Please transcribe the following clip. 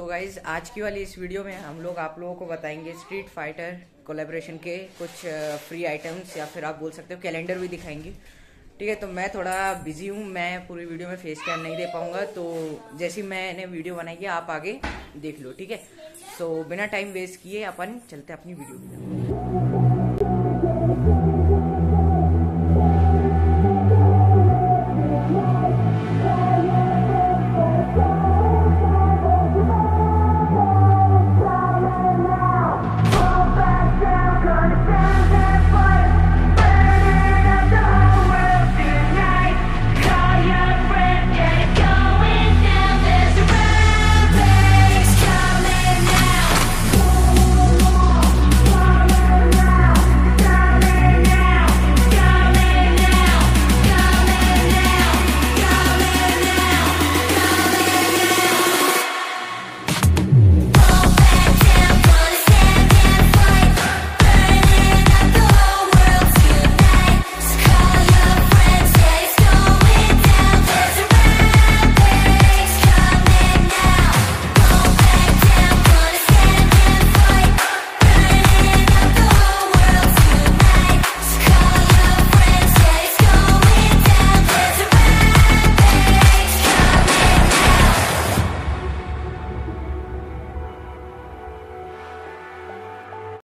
So guys आज की वाली इस वीडियो में हम लोग आप लोगों को बताएँगे स्ट्रीट फाइटर कोलेब्रेशन के कुछ फ्री आइटम्स या फिर आप बोल सकते हो कैलेंडर भी दिखाएँगे। ठीक है तो मैं थोड़ा बिज़ी हूँ, मैं पूरी वीडियो में फेस कैम नहीं दे पाऊँगा। तो जैसी मैंने वीडियो बनाई है, आप आगे देख लो, ठीक है? सो बिना टाइम वेस्ट किए अपन चलते अपनी वीडियो में।